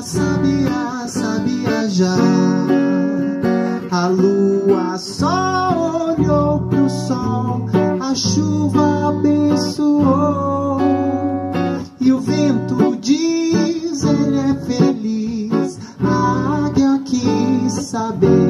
passar. chuva abençoou e o vento diz ele é feliz. A águia quis saber.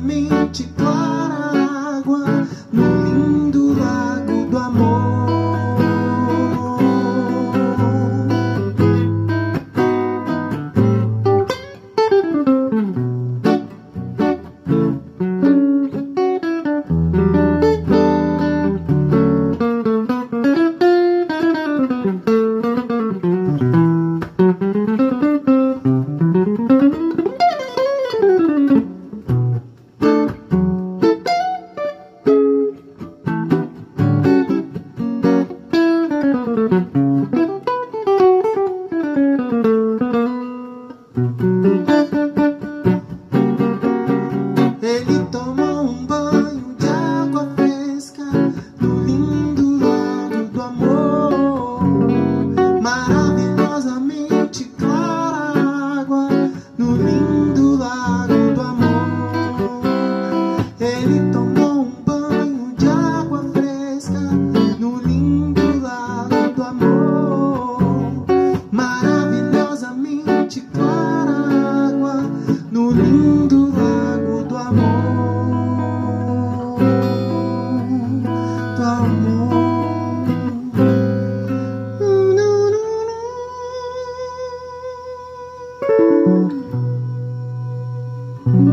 me. Hey.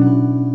you.